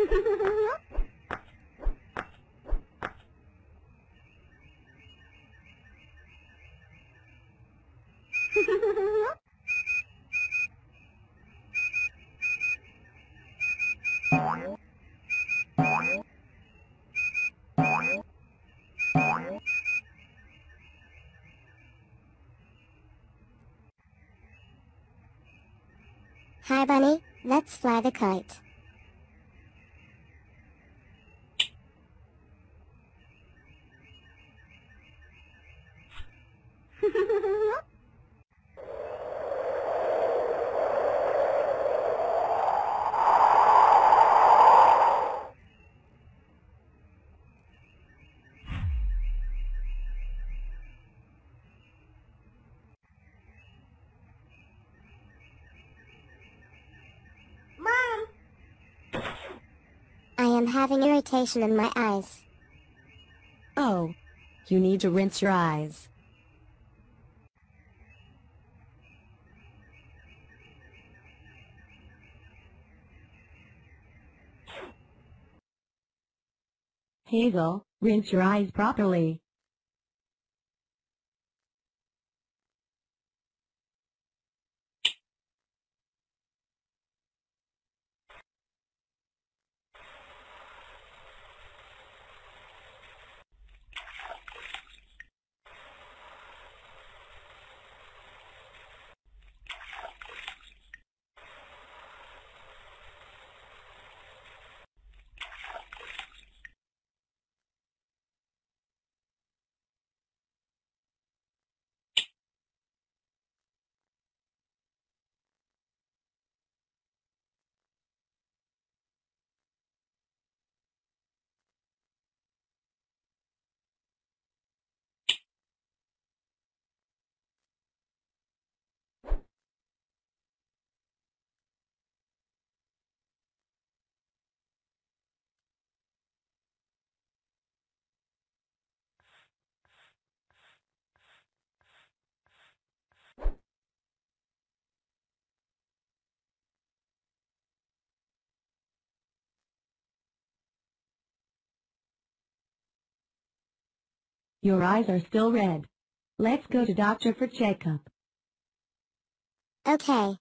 Hi, Bunny. Let's fly the kite. Am having irritation in my eyes. Oh, you need to rinse your eyes. Hazel, rinse your eyes properly. Your eyes are still red. Let's go to doctor for checkup. Okay.